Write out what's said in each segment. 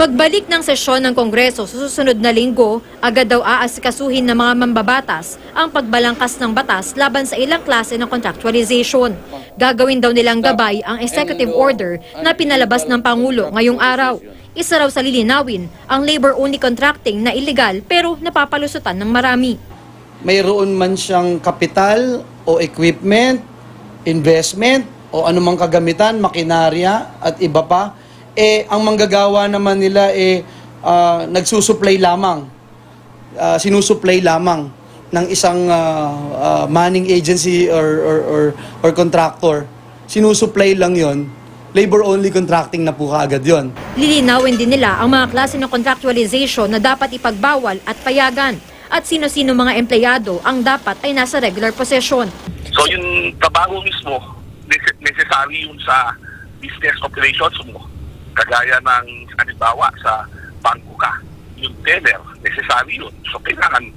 Pagbalik ng sesyon ng Kongreso sa susunod na linggo, agad daw aasikasuhin ng mga mambabatas ang pagbalangkas ng batas laban sa ilang klase ng contractualization. Gagawin daw nilang gabay ang executive order na pinalabas ng Pangulo ngayong araw. Isa raw sa lilinawin ang labor-only contracting na illegal pero napapalusutan ng marami. mayroon man siyang kapital o equipment, investment, o anumang kagamitan, makinarya at iba pa, eh ang manggagawa naman nila eh ah, nagsusupply lamang, ah, sinusupply lamang ng isang ah, ah, manning agency or, or, or, or contractor. Sinusupply lang yon labor-only contracting na po kaagad yon. Lilinawin din nila ang mga klase ng contractualization na dapat ipagbawal at payagan at sino-sino mga empleyado ang dapat ay nasa regular possession. So yung trabaho mismo, necessary yun sa business operations mo. Kagaya ng, halimbawa, sa bangko ka, yung teller, necessary yun. So kailangan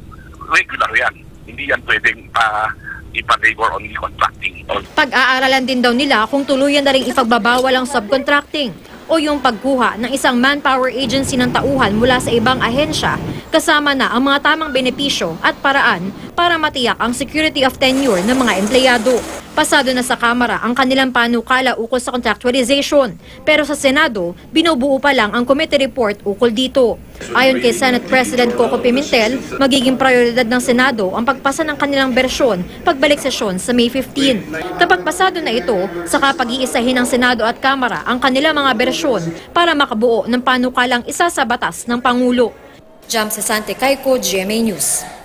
regular yan. Hindi yan pwedeng pa ipa-labor only contracting. Pag-aaralan din daw nila kung tuluyan na rin ipagbabawal ang subcontracting o yung pagkuha ng isang manpower agency ng tauhan mula sa ibang ahensya kasama na ang mga tamang benepisyo at paraan para matiyak ang security of tenure ng mga empleyado. Pasado na sa Kamara ang kanilang panukala ukol sa contractualization pero sa Senado, binubuo pa lang ang committee report ukol dito. Ayon kay Senate President Coco Pimentel, magiging prioridad ng Senado ang pagpasa ng kanilang bersyon pagbalik sesyon sa May 15. Kapag pasado na ito, saka pag-iisahin ng Senado at Kamara ang kanilang mga bersyon para makabuo ng panukalang isa sa batas ng Pangulo. Jam Sesante Kaiko, GMA News.